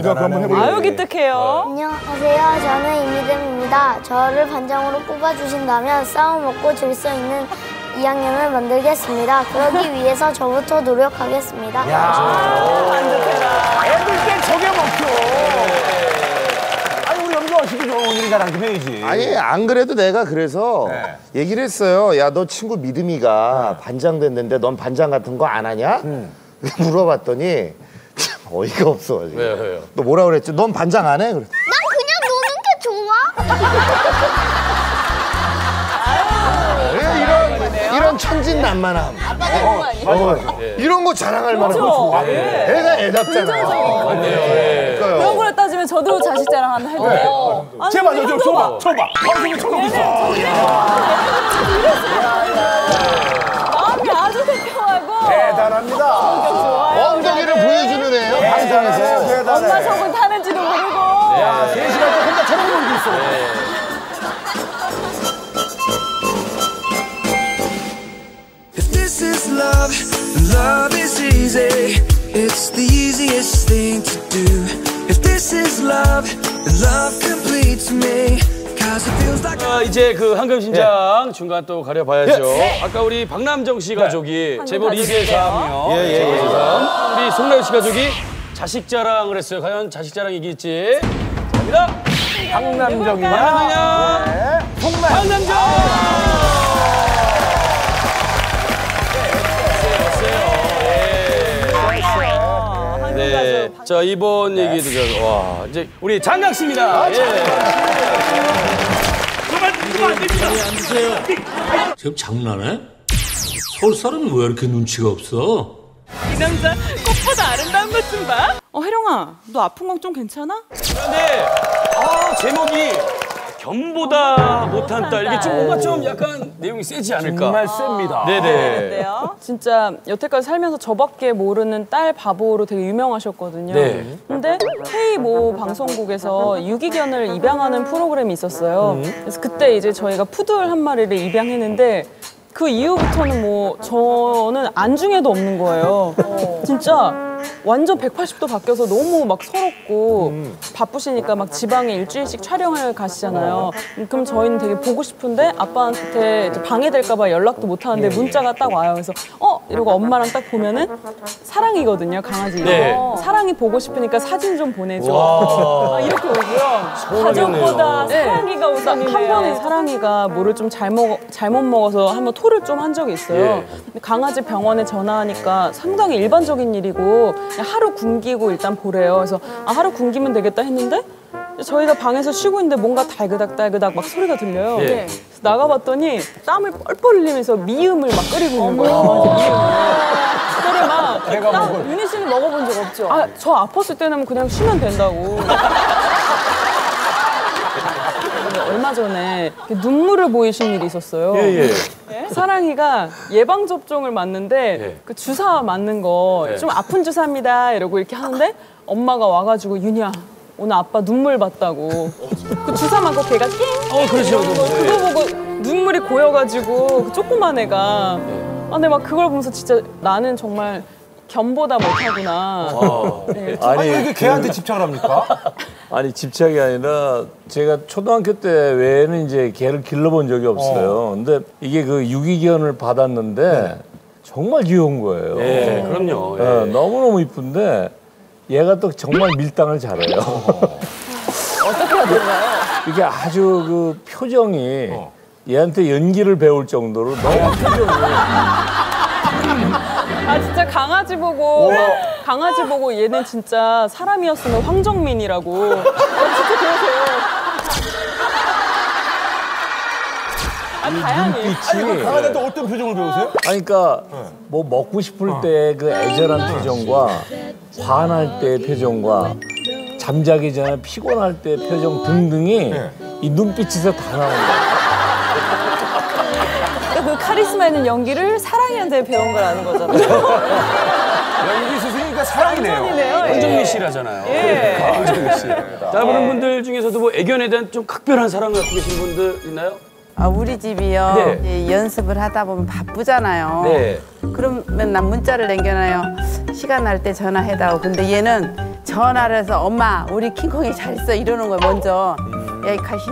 기대하고 한번 해볼래? 아유 기특해요. 안녕하세요. 저는 이미듬입니다. 저를 반장으로 뽑아주신다면 싸움 없고 질서 있는 2학년을 만들겠습니다. 그러기 위해서 저부터 노력하겠습니다. 애들 땐 저게 먹혀. 아니 우리 염정 씨도 좋은 일이 잘하는 편이지. 아니 안 그래도 내가 그래서 네. 얘기를 했어요. 야 너 친구 믿음이가 반장 됐는데 넌 반장 같은 거 안 하냐? 물어봤더니 참 어이가 없어가지고. 왜요, 왜요? 너 뭐라 그랬지? 넌 반장 안 해? 그래. 난 그냥 노는 게 좋아. 왜 이런 이런 천진난만함. 어, 어, 이런 거 자랑할 만한 거 좋아. 애가 애답잖아. 그런 거를 따지면 저도 자식 자랑 하나 해도 돼요. 아니, 제발 줘봐, 막 줘봐. 방송에 쳐놓고 있어. 마음이 아주 태평하고 대단합니다. 엉덩이를 보여주는 애예요 방송에서. 대단해. 엄마 속은 타는지도 모르고 야, 세 시간 동안 혼자 저런 놀고 있어. If 아, 이제 그 한금 신장 중간 또 가려봐야죠. 아까 우리 박남정 씨 가족이 재벌 2세 사람이요. 예, 예, 예. 우리 송나유 씨 가족이 자식 자랑을 했어요. 과연 자식 자랑이 이길지. 갑니다. 박남정이냐? 자, 이번 얘기 들어. 와, 이제 우리 장강 씨입니다. 예. 지금 장난해? 서울 사람은 왜 이렇게 눈치가 없어? 이 남자 꽃보다 아름다운 것 좀 봐. 어 혜령아, 너 아픈 건 좀 괜찮아? 그런데 아, 제목이 견보다 못한 딸. 이게 좀 뭔가 좀 약간 내용이 세지 않을까? 정말 셉니다. 네네. 네요. 진짜 여태까지 살면서 저밖에 모르는 딸 바보로 되게 유명하셨거든요. 네. 근데 K 모 방송국에서 유기견을 입양하는 프로그램이 있었어요. 그래서 그때 이제 저희가 푸들 한 마리를 입양했는데 그 이후부터는 뭐 저는 안중에도 없는 거예요. 진짜 완전 180도 바뀌어서 너무 막 서럽고 바쁘시니까 막 지방에 일주일씩 촬영을 가시잖아요. 음, 그럼 저희는 되게 보고 싶은데 아빠한테 이제 방해될까봐 연락도 못 하는데 문자가 딱 와요. 그래서 어 이러고 엄마랑 딱 보면은 사랑이거든요 강아지. 네. 사랑이 보고 싶으니까 사진 좀 보내줘. 와. 아, 이렇게 오고요. 가족보다 사랑이가 우선이네요. 한 번에 사랑이가 뭐를 좀 잘못 잘못 먹어서 한번 토를 좀 한 적이 있어요. 예. 근데 강아지 병원에 전화하니까 상당히 일반적인 일이고 하루 굶기고 일단 보래요. 그래서 아 하루 굶기면 되겠다 했는데 저희가 방에서 쉬고 있는데 뭔가 달그닥 달그닥 막 소리가 들려요. 예. 그래서 나가봤더니 땀을 뻘뻘 흘리면서 미음을 막 끓이고 있는 거예요. 그거를 막 내가 먹을. 윤희 씨는 먹어본 적 없죠? 아, 저 아팠을 때는 그냥 쉬면 된다고. 얼마 전에 눈물을 보이신 일이 있었어요. 예, 사랑이가 예방 접종을 맞는데 예. 그 주사 맞는 거 예. 좀 아픈 주사입니다 이러고 이렇게 하는데 엄마가 와가지고 윤희야 오늘 아빠 눈물 봤다고 그 주사 맞고 걔가 띵 어, 그렇죠. 그렇죠. 그거 보고 눈물이 고여가지고 그 조그만 애가 아 근데 막 그걸 보면서 진짜 나는 정말 견보다 못하구나 네, 아니, 이게 걔한테 집착을 합니까? 아니 집착이 아니라 제가 초등학교 때 외에는 이제 개를 길러본 적이 없어요. 근데 이게 그 유기견을 받았는데 정말 귀여운 거예요. 예, 그럼요. 예. 어, 너무너무 이쁜데 얘가 또 정말 밀당을 잘해요. 어떻게 해야 되나요? 이게 아주 그 표정이 얘한테 연기를 배울 정도로 너무 표정이 아 진짜 강아지 보고 강아지 보고 얘는 진짜 사람이었으면 황정민이라고 어, 진짜 그러세요. 아 다양해. 눈빛이 강아지한테 어떤 표정을 배우세요? 아니, 그러니까 뭐 먹고 싶을 때 그 애절한 표정과 화날 때의 표정과 잠자기 전에 피곤할 때 표정 등등이 이 눈빛에서 다 나온 거야. 그 카리스마 있는 연기를 사랑이한테 배운 거라는 거잖아요. 연기 스승이니까 사랑이네요. 이네요. 황정민 씨라잖아요. 예. 황정민 씨. 자, 그런 분들 중에서도 뭐 애견에 대한 좀 각별한 사랑을 갖고 계신 분들 있나요? 아, 우리 집이요. 네. 예, 연습을 하다 보면 바쁘잖아요. 네. 그러면 난 문자를 남겨놔요. 시간 날 때 전화해다오. 근데 얘는 전화를 해서 엄마 우리 킹콩이 잘했어 이러는 거예요 먼저. 야, 이 가시